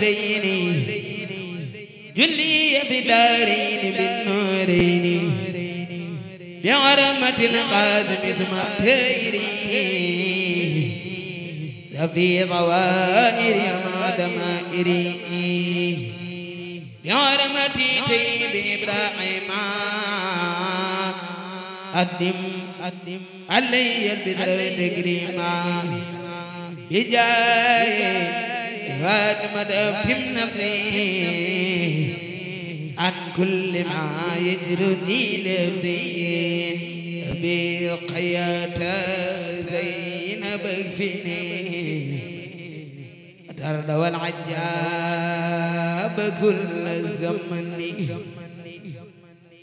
وزيني جلي بدارين بالنورين. بعرمة القادم ثم تيري في ظواهر ما دمائري بعرمتي طيب إبراهيم. أدم أدم علي البدر تكريما. بجاي فاطمة في النبي عن كل ما يجرني لبين بقيات زينب فيني درد والعجاب كل الزمن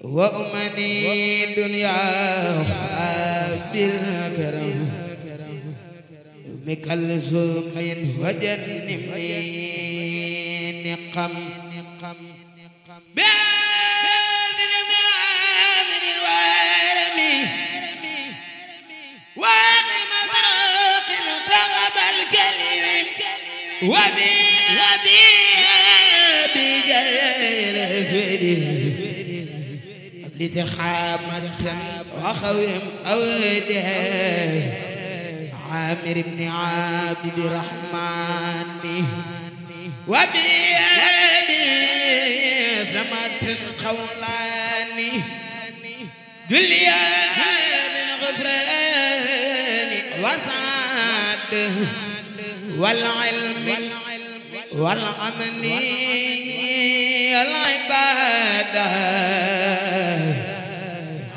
وأمني دنيا حاب الكرم مكلسوم وجنبني نقم نقم بأذن من الوارم وقم مدرق طغب الكلم وبي وبي بجيل فدي لتخامة وخويم عامر بن عابد الرحمن وبيابي ثمت القولان دليا من غفران وسعد والعلم والأمن العبادة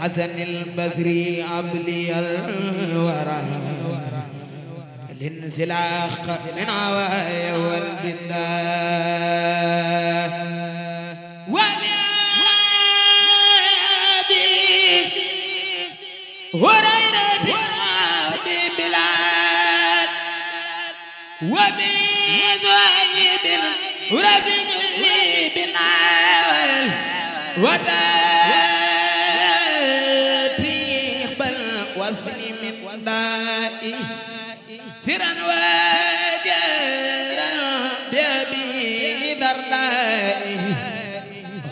حسن البصري عبلي الورى الانسلاخ من عوايا والبداء وبأبي هريرة ببلاد وبذهيب رفيق لي بناول وتأتي بل وصفني من دائي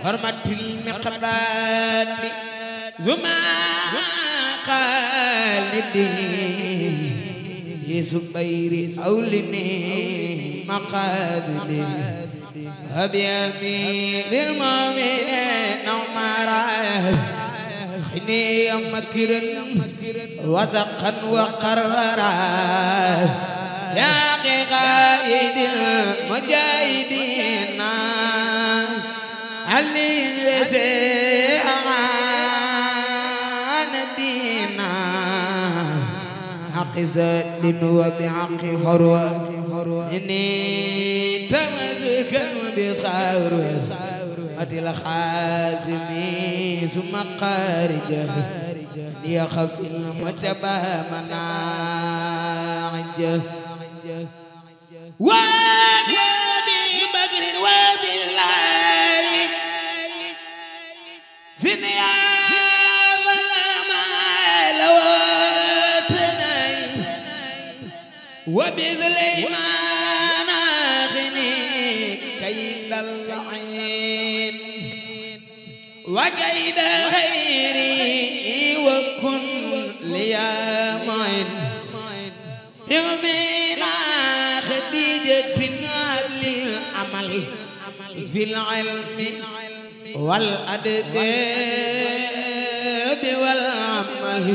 حرمة المقداد ثم خالدي زبير أولني مقادني أبي أمير المؤمنين عمر. خني مكرا وذقا وقررا يا قائد المجاهدين. علي الذي أعان دينا حق ذات وبحق حروة إني تمسكا بخاور أتي الخازم ثم خارجه ليخف المتبى مناعجه وبأبي وبذليمان أغني كيد اللعين. وكيد غيري وكن لي معين. يومنا خديجة للعمل في العلم والأدب والعمل.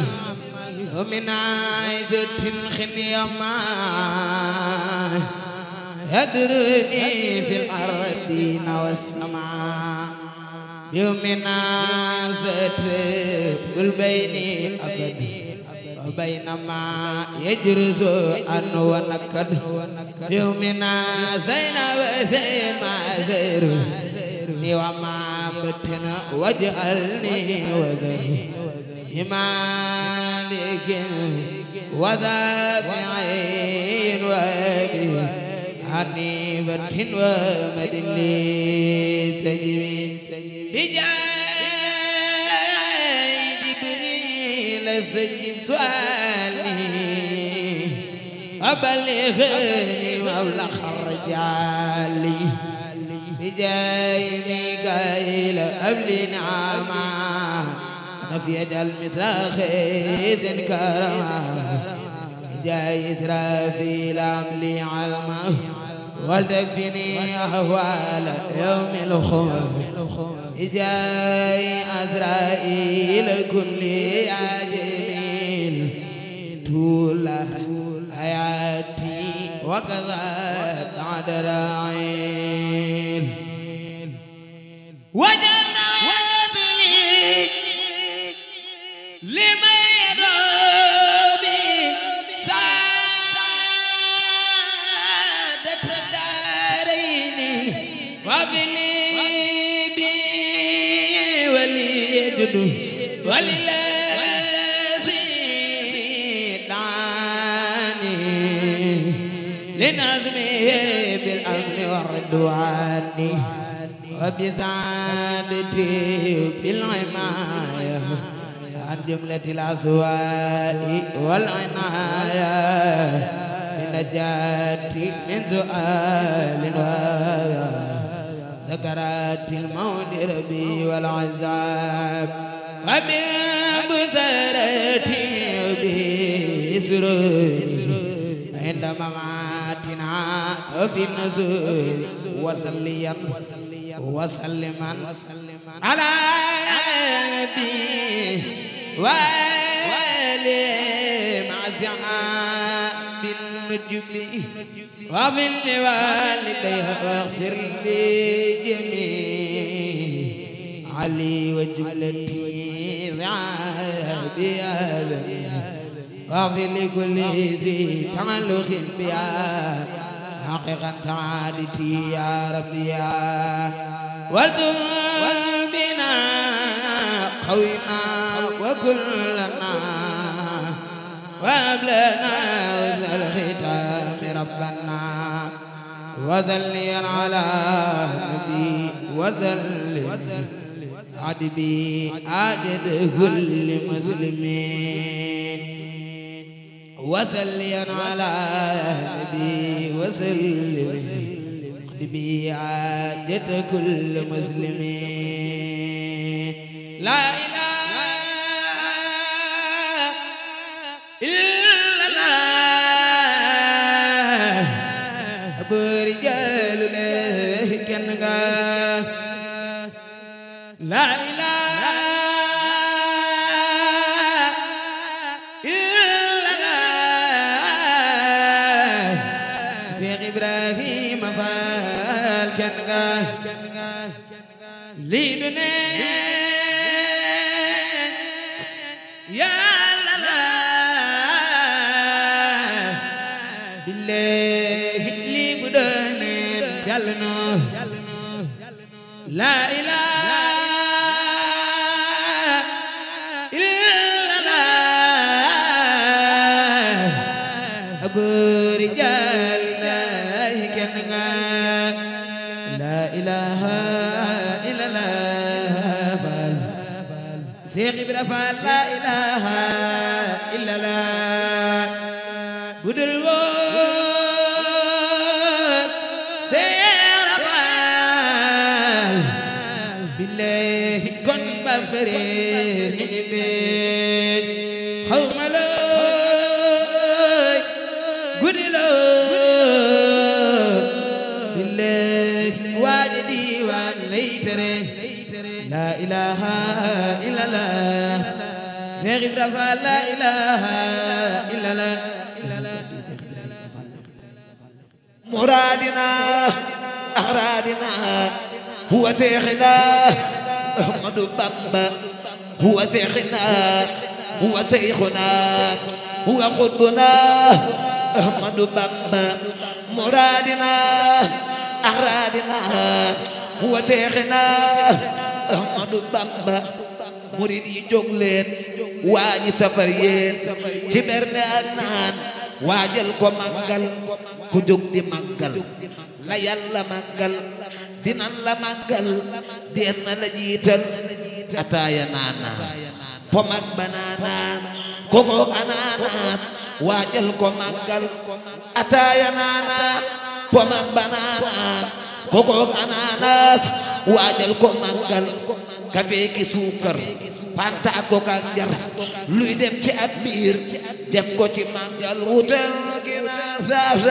ومن عيدة خنيما يدرني في الأرضين والسماء يومنا ستب البين أبدي وبينما يجرز أن ونكد. يومنا زينب زين ما زير. وما بتنا واجعلني وذري مالك وذا بعين وابي حنيفة ومد لي تجري بجاي جبريل سجد سؤالي أبلغني مولى خرجالي بجاي ميكائيل أبلي نعما نفي يجعل مثل خيذ كرما بجاي إسرافيل أملي علما ولتكفني أهوال يوم الخمر بجاي أسرائيل كل عجميل طول حياتي وكذا بعد العين وجنات لي وبلي بي وليجد وللذي دعاني لنظمه بالأمن والرضوان وبسعادتي بالعماية عن جملة الأسواء والعناية بنجاتي من سؤال ذكرات الموت ربي والعذاب وبالبصرتي بسرور عند مماتنا وفي النزول وسليا وسلما على نبي وآله مع سعاب النجم وفي لوالديها واغفر لي علي وجملتي ذعابي آدم واغفر لكل ذي تعلق بها حقيقة سعادتي يا ربي يا بنا خوينا وكلنا وابلنا الختام ربنا. وذليا على نبي وذل عدبي عدد كل مسلمين وثليا على نبي وسلم بي عادة كل مسلمين لا إله lii du ne yàlla la billahi lii bu doon yàlla no laa ilaa سيق بلا فال لا إله إلا الله. بدل سير فال بالله كن بفرير نبيت حوم لوي قدل لا إله إلا الله. غير لا إله إلا الله. مرادنا أغرادنا هو شيخنا أحمد بامبا هو شيخنا هو شيخنا هو قطبنا أحمد بامبا. مرادنا أغرادنا هو شيخنا Ahmadu Bamba murid yi jóg leen waañi ci bernde ak naan waajal ko màggal ku jóg di màggal la yàlla màggal dinan la màggal deen na la jiital ataaya naanaa pom banaana kokook anaanaat waajal ko màggal ataaya naanaa pom banaana kokook anaanaat waajal ko màggal kafe ki suukar fanta ak jar luy dem ci ab biir def ko ci màggal wutal ginaar saaf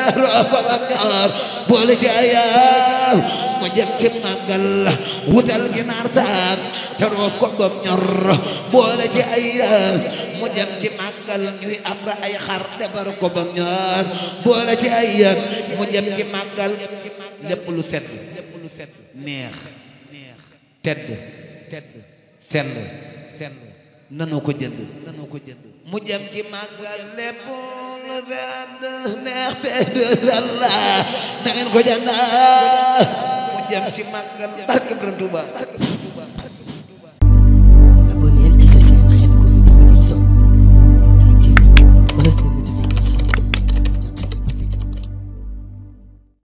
ko bam ñor boole ci ayaam mu jëm ci màggal wutal ginaar saaf te roof ko bam ñor boole ci ayaam mu jëm ci màggal ñuy am ay xar defar ko bam ñor boole ci ayaam mu jëm ci màggal lépp lu sedd lépp tedd tedd sell sell nanu ko jënd nanu ko jënd. Mu jëm ci màggal lépp lu sedd neex tedd sell na ngeen ko jënd. Mu jëm ci màggal barke Borom Tuuba.